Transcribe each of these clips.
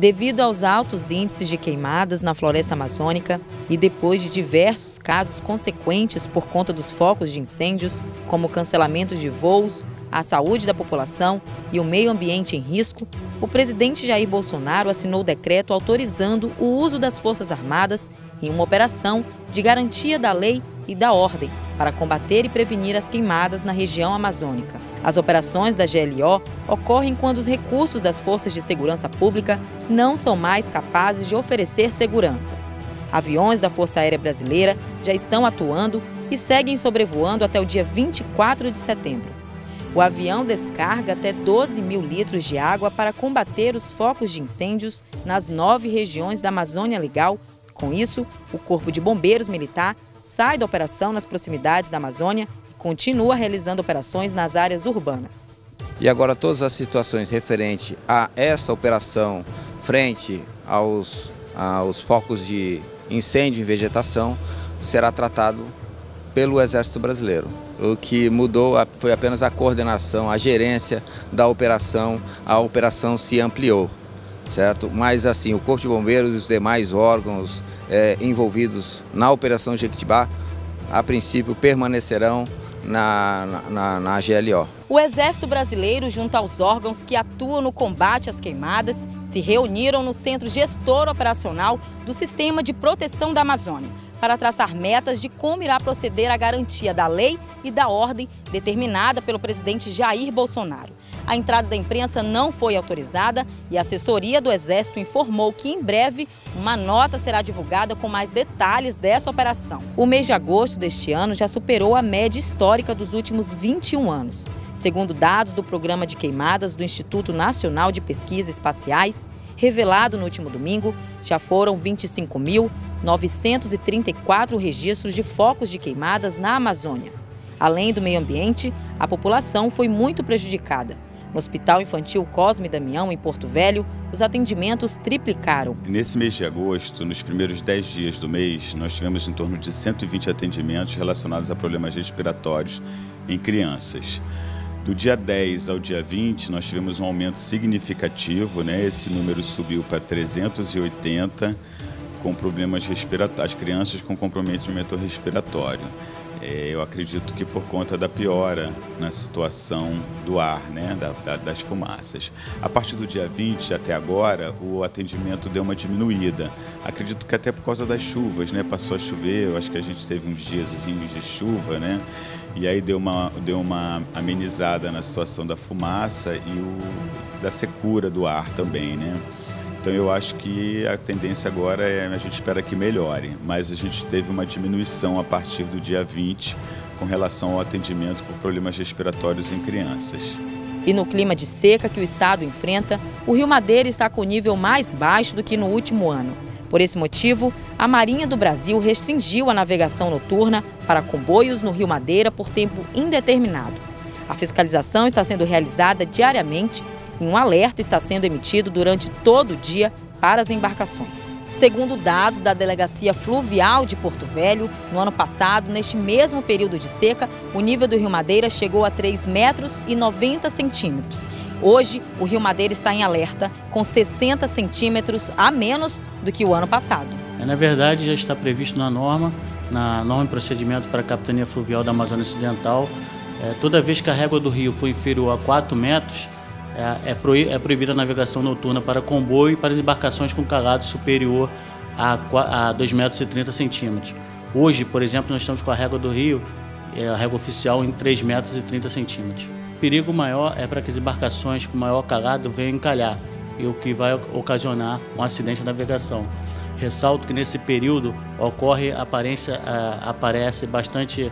Devido aos altos índices de queimadas na floresta amazônica e depois de diversos casos consequentes por conta dos focos de incêndios, como cancelamentos de voos, a saúde da população e o meio ambiente em risco, o presidente Jair Bolsonaro assinou o decreto autorizando o uso das Forças Armadas em uma operação de garantia da lei e da ordem para combater e prevenir as queimadas na região amazônica. As operações da GLO ocorrem quando os recursos das forças de segurança pública não são mais capazes de oferecer segurança. Aviões da Força Aérea Brasileira já estão atuando e seguem sobrevoando até o dia 24 de setembro. O avião descarga até 12 mil litros de água para combater os focos de incêndios nas nove regiões da Amazônia Legal. Com isso, o Corpo de Bombeiros Militar sai da operação nas proximidades da Amazônia continua realizando operações nas áreas urbanas. E agora todas as situações referentes a essa operação frente aos, aos focos de incêndio em vegetação será tratado pelo Exército Brasileiro. O que mudou foi apenas a coordenação, a gerência da operação, a operação se ampliou, certo? Mas assim, o Corpo de Bombeiros e os demais órgãos é, envolvidos na Operação Jequitibá, a princípio permanecerão na, na, na GLO. O Exército Brasileiro, junto aos órgãos que atuam no combate às queimadas, se reuniram no Centro Gestor Operacional do Sistema de Proteção da Amazônia para traçar metas de como irá proceder à garantia da lei e da ordem determinada pelo presidente Jair Bolsonaro. A entrada da imprensa não foi autorizada e a assessoria do Exército informou que em breve uma nota será divulgada com mais detalhes dessa operação. O mês de agosto deste ano já superou a média histórica dos últimos 21 anos. Segundo dados do Programa de Queimadas do Instituto Nacional de Pesquisas Espaciais, revelado no último domingo, já foram 25.934 registros de focos de queimadas na Amazônia. Além do meio ambiente, a população foi muito prejudicada. No Hospital Infantil Cosme Damião, em Porto Velho, os atendimentos triplicaram. Nesse mês de agosto, nos primeiros 10 dias do mês, nós tivemos em torno de 120 atendimentos relacionados a problemas respiratórios em crianças. Do dia 10 ao dia 20, nós tivemos um aumento significativo, né? esse número subiu para 380 com problemas respiratórios, crianças com comprometimento respiratório. É, eu acredito que por conta da piora na situação do ar, né, da, da, das fumaças. A partir do dia 20 até agora, o atendimento deu uma diminuída. Acredito que até por causa das chuvas, né, passou a chover, eu acho que a gente teve uns dias de chuva, né, e aí deu uma, deu uma amenizada na situação da fumaça e o, da secura do ar também, né. Então eu acho que a tendência agora é a gente espera que melhore, mas a gente teve uma diminuição a partir do dia 20 com relação ao atendimento por problemas respiratórios em crianças. E no clima de seca que o estado enfrenta, o Rio Madeira está com nível mais baixo do que no último ano. Por esse motivo, a Marinha do Brasil restringiu a navegação noturna para comboios no Rio Madeira por tempo indeterminado. A fiscalização está sendo realizada diariamente e um alerta está sendo emitido durante todo o dia para as embarcações. Segundo dados da Delegacia Fluvial de Porto Velho, no ano passado, neste mesmo período de seca, o nível do Rio Madeira chegou a 3 metros e 90 centímetros. Hoje, o Rio Madeira está em alerta, com 60 centímetros a menos do que o ano passado. É, na verdade, já está previsto na norma, na norma de procedimento para a Capitania Fluvial da Amazônia Ocidental, é, toda vez que a régua do rio for inferior a 4 metros, é, é, é proibida a navegação noturna para comboio e para embarcações com calado superior a, a 2,30 metros. E centímetros. Hoje, por exemplo, nós estamos com a régua do Rio, é a régua oficial em 3 metros e 30 centímetros. O perigo maior é para que as embarcações com maior calado venham encalhar, e o que vai ocasionar um acidente de navegação. Ressalto que nesse período ocorre aparência, aparece bastante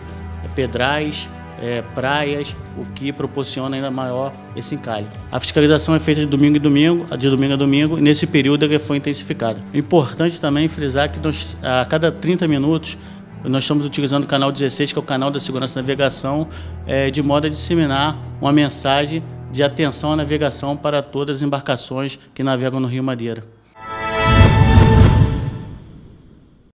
pedrais, é, praias, o que proporciona ainda maior esse encalhe. A fiscalização é feita de domingo a domingo, de domingo a domingo, e nesse período ela foi intensificada. É importante também frisar que nós, a cada 30 minutos nós estamos utilizando o canal 16, que é o canal da segurança da navegação, é, de modo a disseminar uma mensagem de atenção à navegação para todas as embarcações que navegam no Rio Madeira.